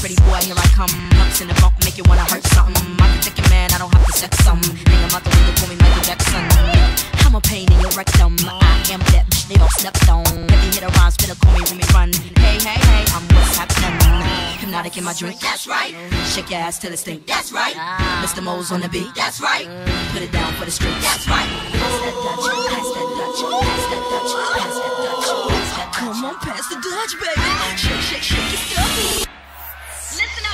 pretty boy, here I come. Ups in the bump, make you wanna hurt something. I can take your man, I don't have to sex some. Hang out the window, call me Michael Jackson. I'm a pain in your rectum. I am that bitch they all slept on. Heavy hitter rhymes, better call me Remy Run. Hey, hey, hey, I'm what's happening. Hypnotiq in my drink, that's right. Shake your ass till it stink, that's right. Mr. Mo's on the beat, that's right. Put it down for the street, that's right. Pass that Dutch, pass that Dutch, pass that Dutch, pass that Dutch. Come on, pass the Dutch, baby. Shake, shake, shake your stuff. Listen up,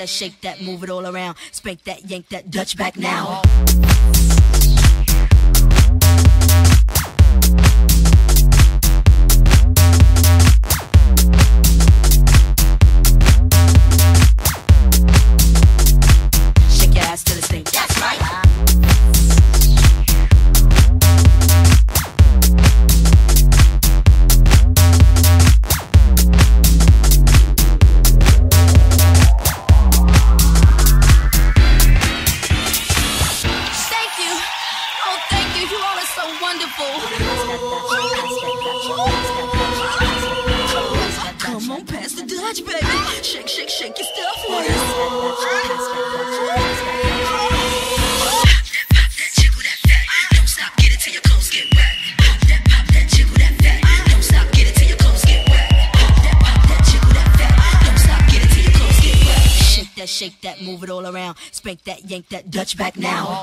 that, shake that, move it all around. Spank that, yank that, Dutch back now. So wonderful. Come on, pass the Dutch, baby. Shake, shake, shake your stuff for us. That, shake that, move it all around. Spank that, yank that, Dutch back now.